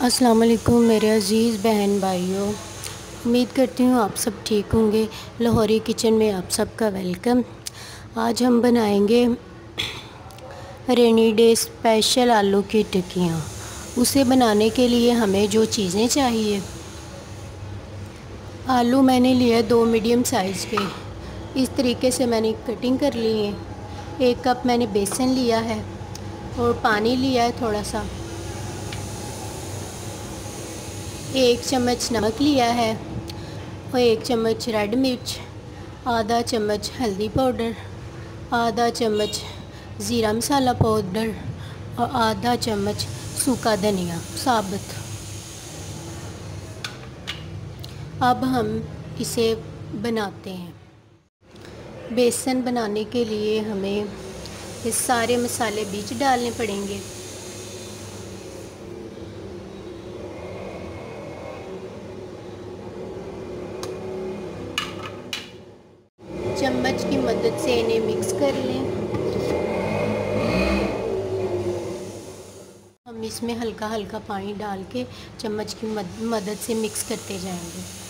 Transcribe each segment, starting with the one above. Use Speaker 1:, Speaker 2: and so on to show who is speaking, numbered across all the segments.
Speaker 1: अस्सलाम वालेकुम मेरे अज़ीज़ बहन भाइयों उम्मीद करती हूँ आप सब ठीक होंगे लाहौरी किचन में आप सबका वेलकम आज हम बनाएंगे रेनी डे स्पेशल आलू की टिक्कियाँ। उसे बनाने के लिए हमें जो चीज़ें चाहिए। आलू मैंने लिए दो मीडियम साइज़ के। इस तरीके से मैंने कटिंग कर ली है। एक कप मैंने बेसन लिया है और पानी लिया है थोड़ा सा। एक चम्मच नमक लिया है और एक चम्मच रेड मिर्च, आधा चम्मच हल्दी पाउडर, आधा चम्मच ज़ीरा मसाला पाउडर और आधा चम्मच सूखा धनिया, साबुत। अब हम इसे बनाते हैं। बेसन बनाने के लिए हमें ये सारे मसाले बीच डालने पड़ेंगे। चम्मच की मदद से इन्हें मिक्स कर लें। इसमें हल्का हल्का पानी डाल के चम्मच की मदद से मिक्स करते जाएँगे।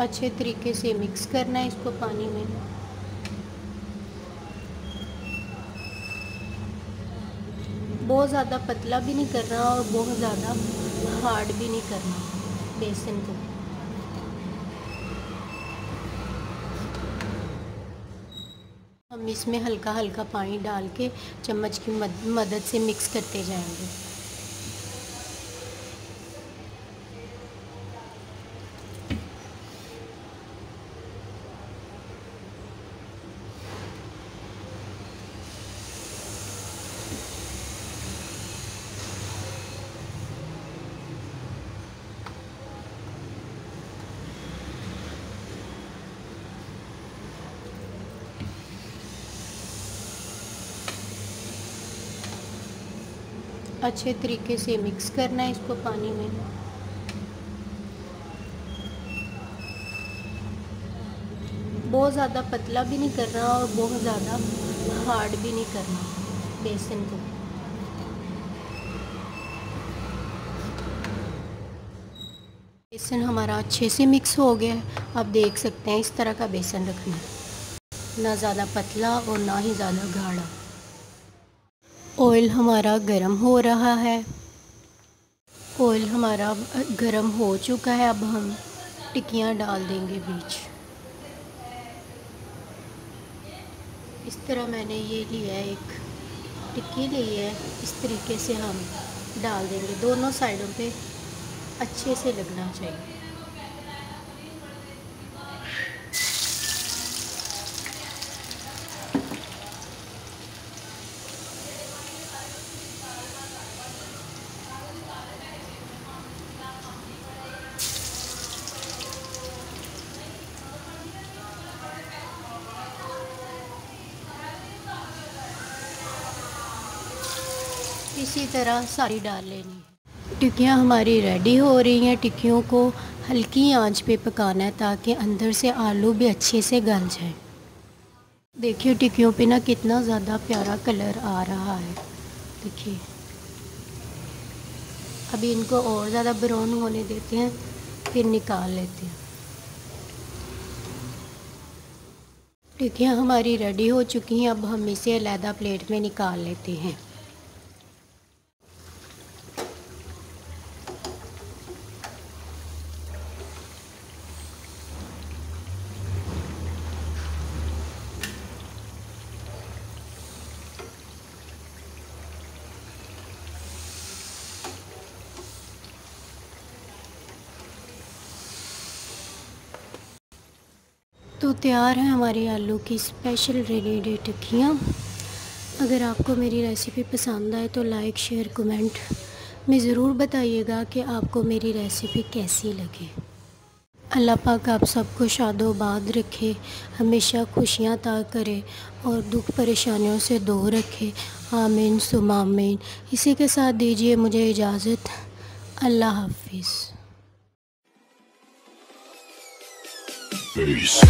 Speaker 1: अच्छे तरीके से मिक्स करना है इसको पानी में। बहुत ज़्यादा पतला भी नहीं करना और बहुत ज़्यादा हार्ड भी नहीं करना बेसन को। हम इसमें हल्का हल्का पानी डाल के चम्मच की मदद से मिक्स करते जाएँगे। अच्छे तरीके से मिक्स करना है इसको पानी में। बहुत ज़्यादा पतला भी नहीं करना और बहुत ज़्यादा हार्ड भी नहीं करना बेसन को। बेसन हमारा अच्छे से मिक्स हो गया है। आप देख सकते हैं इस तरह का बेसन रखना। ना ज़्यादा पतला और ना ही ज़्यादा गाढ़ा। ऑयल हमारा गरम हो रहा है। ऑयल हमारा गरम हो चुका है। अब हम टिक्कियाँ डाल देंगे बीच। इस तरह मैंने ये लिया है, एक टिक्की ली है। इस तरीके से हम डाल देंगे। दोनों साइडों पे अच्छे से लगना चाहिए। इसी तरह सारी डाल लेनी। है टिक्कियाँ हमारी रेडी हो रही हैं। टिक्कियों को हल्की आँच पे पकाना है ताकि अंदर से आलू भी अच्छे से गल जाए। देखिए टिक्कियों पे ना कितना ज़्यादा प्यारा कलर आ रहा है। देखिए। अभी इनको और ज़्यादा ब्राउन होने देते हैं, फिर निकाल लेते हैं। टिक्कियाँ हमारी रेडी हो चुकी हैं। अब हम इसे अलहदा प्लेट में निकाल लेते हैं। तो तैयार है हमारी आलू की स्पेशल रेडी टिक्कियाँ। अगर आपको मेरी रेसिपी पसंद आए तो लाइक शेयर कमेंट में ज़रूर बताइएगा कि आपको मेरी रेसिपी कैसी लगे। अल्लाह पाक आप सबको शादोबाद रखे, हमेशा खुशियाँ ता करे और दुख परेशानियों से दूर रखे। आमीन सुमामीन इसी के साथ दीजिए मुझे इजाज़त। अल्लाह हाफिज़। face.